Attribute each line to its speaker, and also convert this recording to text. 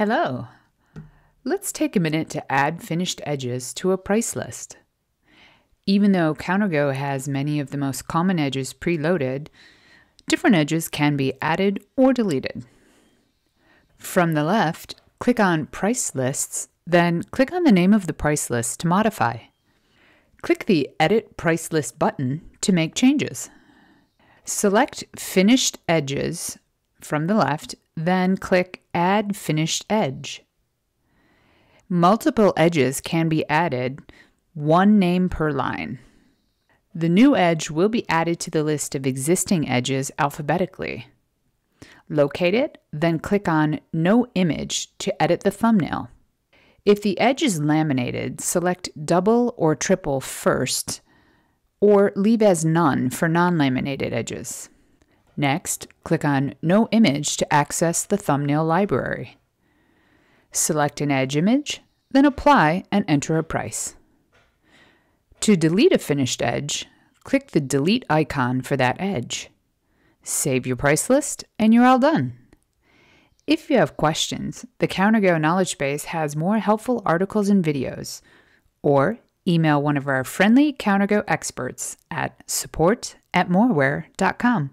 Speaker 1: Hello. Let's take a minute to add finished edges to a price list. Even though CounterGo has many of the most common edges preloaded, different edges can be added or deleted. From the left, click on Price Lists, then click on the name of the price list to modify. Click the Edit Price List button to make changes. Select Finished Edges from the left, then click Add Finished Edge. Multiple edges can be added, one name per line. The new edge will be added to the list of existing edges alphabetically. Locate it, then click on No Image to edit the thumbnail. If the edge is laminated, select double or triple first, or leave as none for non laminated edges. Next, click on No Image to access the thumbnail library. Select an edge image, then apply and enter a price. To delete a finished edge, click the Delete icon for that edge. Save your price list, and you're all done. If you have questions, the CounterGo Knowledge Base has more helpful articles and videos, or email one of our friendly CounterGo experts at support at moraware.com.